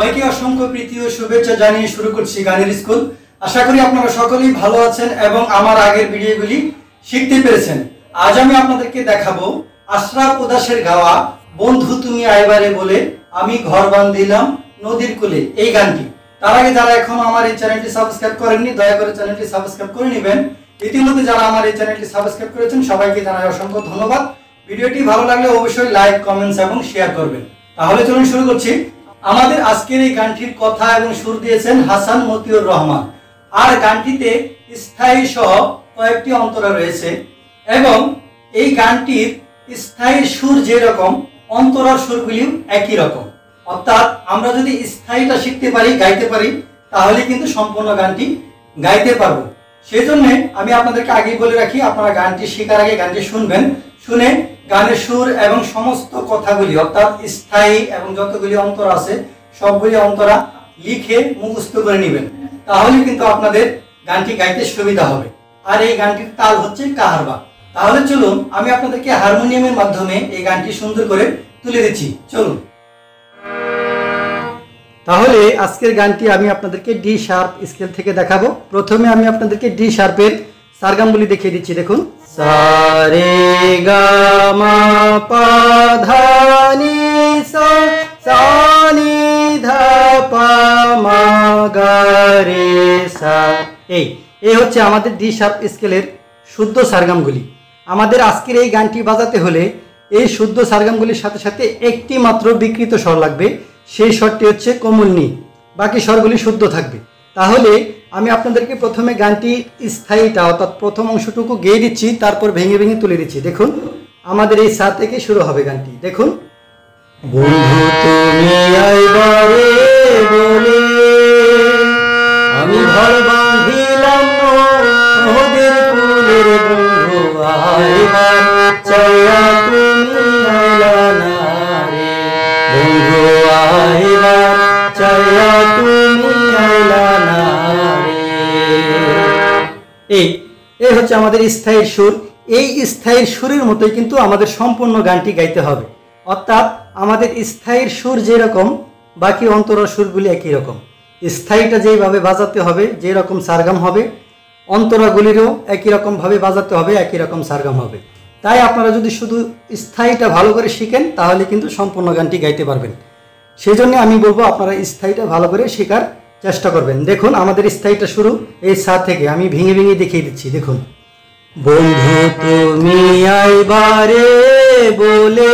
সবাইকে অসংখ্য প্রীতি ও শুভেচ্ছা জানিয়ে শুরু করছি গানের স্কুল। আশা করি আপনারা সকলেই ভালো আছেন এবং আমার আগের ভিডিওগুলি শিখতে পেরেছেন। আজ আমি আপনাদেরকে দেখাবো আশরাফ উদাসের গাওয়া, বন্ধু তুমি আইবারে বলে আমি ঘর বান্ধিলাম নদীর কূলে। এই গানটি। তার আগে যারা এখন আমার এই চ্যানেলটি সাবস্ক্রাইব করেননি, দয়া করে চ্যানেলটি সাবস্ক্রাইব করে নেবেন। ইতিমধ্যে যারা আমার এই চ্যানেলটি সাবস্ক্রাইব করেছেন, সবাইকে জানাই অসংখ্য ধন্যবাদ। ভিডিওটি ভালো লাগলে অবশ্যই লাইক, কমেন্টস এবং শেয়ার করবেন। তাহলে চলুন শুরু করছি। আমাদের আজকের এই গানটির কথা এবং সুর দিয়েছেন হাসান মতিউর রহমান। আর গানটিতে স্থায়ী সহ কয়েকটি অন্তরা রয়েছে এবং এই গানটির স্থায়ী সুর যেরকম, অন্তরার সুরগুলিও একই রকম। অর্থাৎ আমরা যদি স্থায়ীটা শিখতে পারি, গাইতে পারি, তাহলে কিন্তু সম্পূর্ণ গানটি গাইতে পারব। সেই জন্য আমি আপনাদেরকে আগেই বলে রাখি, আপনারা গানটি শেখার আগে গানটি শুনবেন। শুনে গানের সুর এবং সমস্ত কথাগুলি, অর্থাৎ স্থায়ী এবং যতগুলি অন্তর আছে, সবগুলি অন্তরা লিখে মুখস্থ করে নেবেন। তাহলে কিন্তু আপনাদের গানটি গাইতে সুবিধা হবে। আর এই গানটির তাল হচ্ছে কাহারবা। তাহলে চলুন, আমি আপনাদেরকে হারমোনিয়ামের মাধ্যমে এই গানটি সুন্দর করে তুলে দিচ্ছি। চলুন। তাহলে আজকের গানটি আমি আপনাদেরকে ডি শার্প স্কেল থেকে দেখাবো। প্রথমে আমি আপনাদেরকে ডি শার্পের সারগামগুলি দেখিয়ে দিচ্ছি, দেখুন। সারে পাধানি সা, সানি ধা পা মা গা রে সা। এই এই হচ্ছে আমাদের ডি শার্প স্কেলের শুদ্ধ সারগামগুলি আমাদের আজকের এই গানটি বাজাতে হলে এই শুদ্ধ সারগামগুলির সাথে সাথে একটি মাত্র বিকৃত স্বর লাগবে। সেই স্বরটি হচ্ছে কোমলনি বাকি স্বরগুলি শুদ্ধ থাকবে। তাহলে আমি আপনাদেরকে প্রথমে গানটি স্থায়ীটা, অর্থাৎ প্রথম অংশটুকু গেয়ে দিচ্ছি, তারপর ভেঙে ভেঙে তুলে দিচ্ছি। দেখুন, আমাদের এই সা থেকে শুরু হবে গানটি। দেখুন। বন্ধু, তুমি আইবারে বলে, আমি ঘর বাঁধিলাম নদীর কুলের বন্ধু, আইবার চাইয়া তুমি তুমি এই হচ্ছে আমাদের স্থায়ী সুর। এই স্থায়ী সুরের মতোই কিন্তু আমাদের সম্পূর্ণ গানটি গাইতে হবে। অর্থাৎ আমাদের সুর যেরকম, বাকি অন্তর সুরগুলি একই রকম। স্থায়ীটা যেইভাবে বাজাতে হবে যেই রকম সারগাম হবে, অন্তরাগুলিরও একই রকমভাবে বাজাতে হবে, একই রকম সারগাম হবে। তাই আপনারা যদি শুধু স্থায়ীটা ভালো করে শিখেন, তাহলে কিন্তু সম্পূর্ণ গানটি গাইতে পারবেন। সেই জন্য আমি বলব আপনারা স্থায়ীটা ভালো করে শেখার চেষ্টা করবেন। দেখুন, আমাদের স্থায়ীটা শুরু এই সা থেকে। আমি ভেঙে ভেঙে দেখিয়ে দিচ্ছি, দেখুন। বন্ধু, তুমি আইবারে বলে।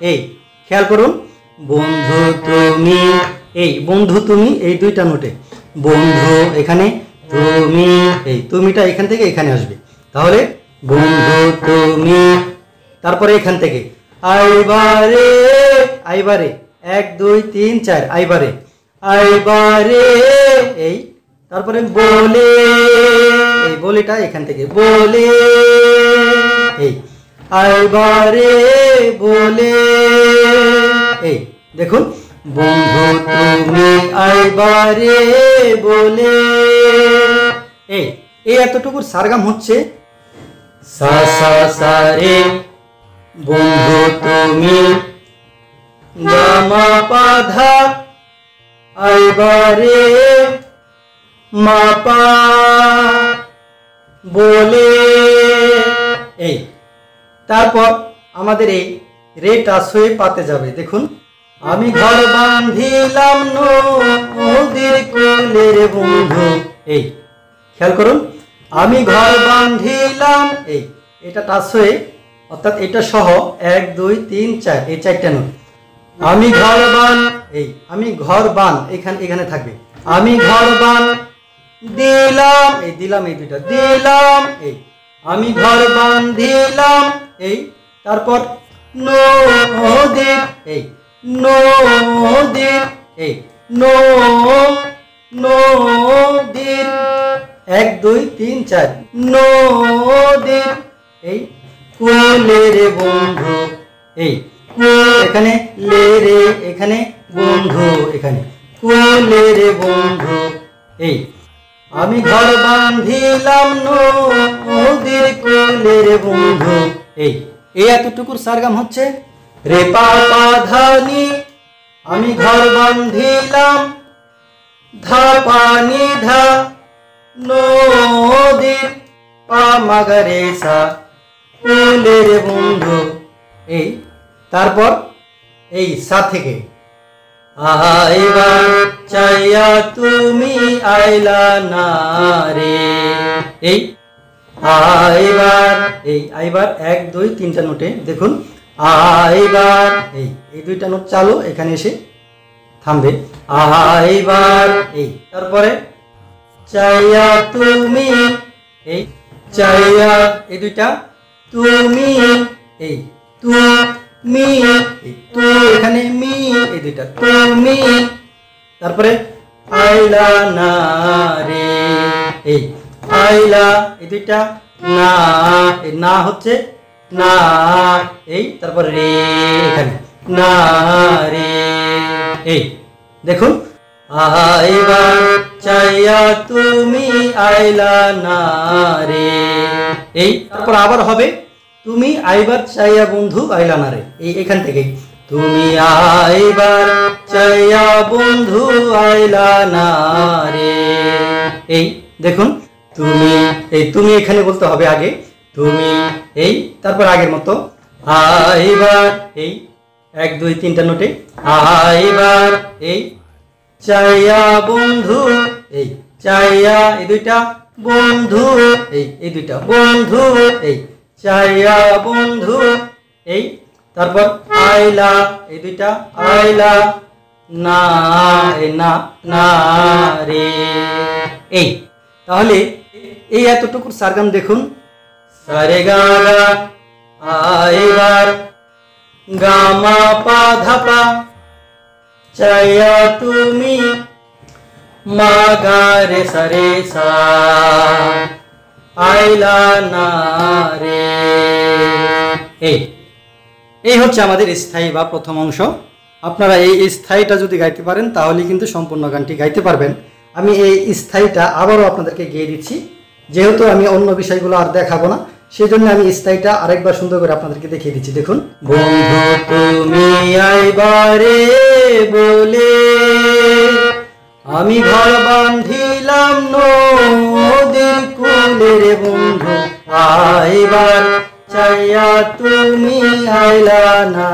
এই, খেয়াল করুন। বন্ধু, তুমি, এই, বন্ধু, তুমি, এই দুইটা নোটে। বন্ধু, এখানে, তুমি, এই, তুমিটা এখান থেকে এখানে আসবে। তাহলে, বন্ধু, তুমি, তারপরে এখান থেকে। আইবারে আইবারে, এক, দুই, তিন, চার, আইবারে। আইবারে, এই, তারপরে বলে, এই বলেটা এখান থেকে, বলে, এই, আইবারে, বলে, এই, দেখুন, বন্ধু তুমি আইবারে, বলে, এই এই এতটুকুর সারগাম হচ্ছে, সা সা সা, রে, বন্ধু তুমি গামা পাধা আইবারে মাপা বলে। এই, তারপর আমাদের এই রে টাচ হয়ে পাতে যাবে, দেখুন। আমি ঘর বান্ধিলাম নদীর কুলের বন্ধু। এই, খেয়াল করুন, আমি ঘর বান্ধিলাম, এই, এটা টাচ হয়ে অর্থাৎ এটা সহ এক, দুই, তিন, চার, এই চারটা নোট আমি ঘর বান এই, আমি ঘর বান এখানে এখানে থাকবে। আমি ঘর বান দিলাম, এই দিলাম এই দুইটা, দিলাম, এই। আমি ঘর বান দিলাম, এই। তারপর নদীর, এই। নদীর এই। নদীর। এক, দুই, তিন, চার। নদীর, এই। কুলের বন্ধু, এই। এখানে লে রে, এখানে বন্ধু, এখানে। কুলের বন্ধু, এই। আমি ঘর বান্ধিলাম নদীর রে, বন্ধু, এই। এই এতটুকুর সারগাম হচ্ছে রে পা পা ধা নি আমি ঘর বান্ধিলাম ধা পানি ধা নদীর পা মাগারে সা ফুলের বন্ধু, এই। তারপর এই সা থেকে। আইবার চাইয়া তুমি আইলা না রে। এই আইবার এই আইবার এক, দুই তিনটা নোটে দেখুন। আইবার এই এই দুইটা নোট চালু, এখানে এসে থামবে। আইবার এই, তারপরে চাইয়া তুমি, এই, চাইয়া, এই দুইটা, তুমি, এই, তুমি এই তু এখানে মি এই দুইটা তুমি। তারপরে, আইলা না রে। এই, আইলা এই দুইটা না, এই না হচ্ছে না, এই, তারপর রে এখানে। না রে। এই, দেখুন। আইবার চাইয়া তুমি আইলা না রে। এই, তারপর আবার হবে তুমি আইবার চাইয়া বন্ধু আইলা না রে? এই এখান থেকে তুমি আইবার চাইয়া বন্ধু আইলা না রে। এই দেখুন, তুমি, এই তুমি এখানে বলতে হবে আগে। তুমি, এই, তারপর আগের মতো। আইবার, এই, এক, দুই, তিনটা নোটে। আইবার, এই, চাইয়া বন্ধু, এই, চাইয়া এই দুইটা বন্ধু, এই এই দুইটা বন্ধু, এই চাইয়া বন্ধু, এই, তারপর আইলা, এই দুইটা আইলা না না না রে এই, তাহলে এই এতটুকুর সারগাম দেখুন। সারে গাগা আইবার, গামা পা ধাপা, চাইয়া তুমি মাগারে সরে সা না রে। এই হচ্ছে আমাদের স্থায়ী বা প্রথম অংশ। আপনারা এই স্থায়ীটা যদি গাইতে পারেন, তাহলে কিন্তু সম্পূর্ণ গানটি গাইতে পারবেন। আমি এই স্থায়ীটা আবারও আপনাদেরকে গিয়ে দিচ্ছি। যেহেতু আমি অন্য বিষয়গুলো আর দেখাবো না সেই জন্য আমি স্থায়ীটা আরেকবার সুন্দর করে আপনাদেরকে দেখিয়ে দিচ্ছি। দেখুন। বন্ধু, তুমি আইবারে বলে আমি ঘর বান্ধিলাম নদীর কুলে রে বন্ধু। আইবার চাইয়া তুমি আইলা না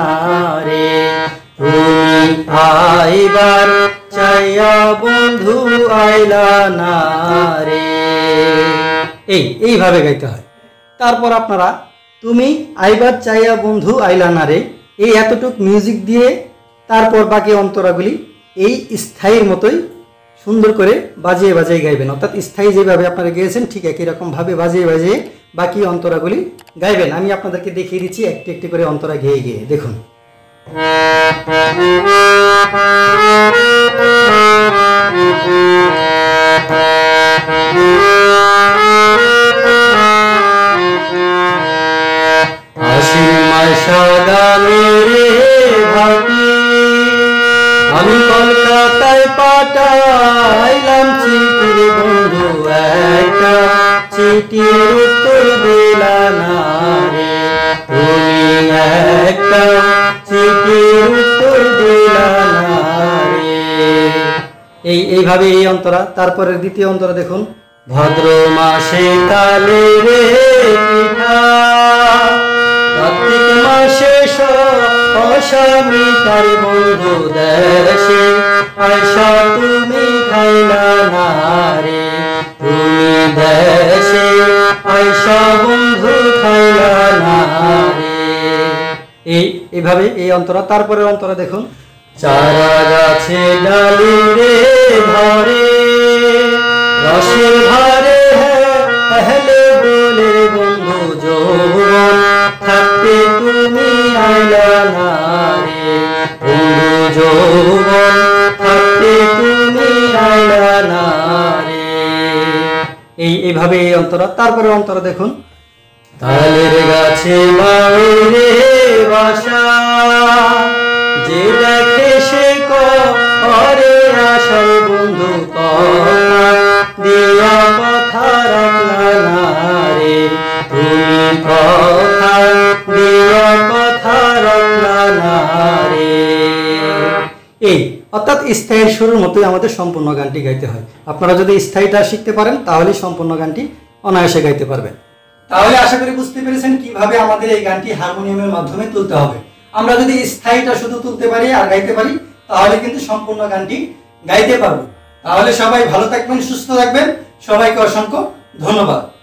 রে। তুমি আইবার চাইয়া বন্ধু আইলা না রে। এই, এইভাবে গাইতে হয়। তারপর আপনারা, তুমি আইবার চাইয়া বন্ধু আইলা না রে। এই এতটুক মিউজিক দিয়ে তারপর বাকি অন্তরাগুলি এই স্থায়ীর মতোই সুন্দর করে বাজিয়ে বাজিয়ে গাইবেন। অর্থাৎ স্থায়ী যেভাবে আপনারা গেয়েছেন, ঠিক একই রকম ভাবে বাজিয়ে বাজিয়ে বাকি অন্তরাগুলি গাইবেন। আমি আপনাদেরকে দেখিয়ে দিচ্ছি, একটি একটি করে অন্তরা গেয়ে গিয়ে। দেখুন। ভাটি আমি কলকাতায় পাঠাইলাম চিঠির বন্ধু একটা। চিঠির উত্তর দিলা না রে তুমি একটা। চিঠির উত্তর দিলা না রে এই, এইভাবে এই অন্তরা তারপরে দ্বিতীয় অন্তরা দেখুন। ভদ্র মাসে কালে রে পিঠা, কার্তিক মাসে অস্বামী তার বন্ধু দেশে আয়সা তুমি খাইলা না তুমি দেশে আয়সা বন্ধু খাইলা না রে এই, এইভাবে এই অন্তরা, তারপরের অন্তরা দেখুন। চারা গাছে ডালি রে, ধরে। রসের ভারে হেলে এই এইভাবে এই অন্তরা, তারপরে অন্তরা দেখুন। তালের গাছে বাইরে বাসা, যে দেখে সে করে আশার বন্ধু কথা এই, অর্থাৎ স্থায়ীর সুরের মতোই আমাদের সম্পূর্ণ গানটি গাইতে হয়। আপনারা যদি স্থায়ীটা শিখতে পারেন, তাহলেই সম্পূর্ণ গানটি অনায়াসে গাইতে পারবেন। তাহলে আশা করি বুঝতে পেরেছেন কীভাবে আমাদের এই গানটি হারমোনিয়ামের মাধ্যমে তুলতে হবে। আমরা যদি স্থায়ীটা শুধু তুলতে পারি আর গাইতে পারি, তাহলে কিন্তু সম্পূর্ণ গানটি গাইতে পারব। তাহলে সবাই ভালো থাকবেন, সুস্থ থাকবেন। সবাইকে অসংখ্য ধন্যবাদ।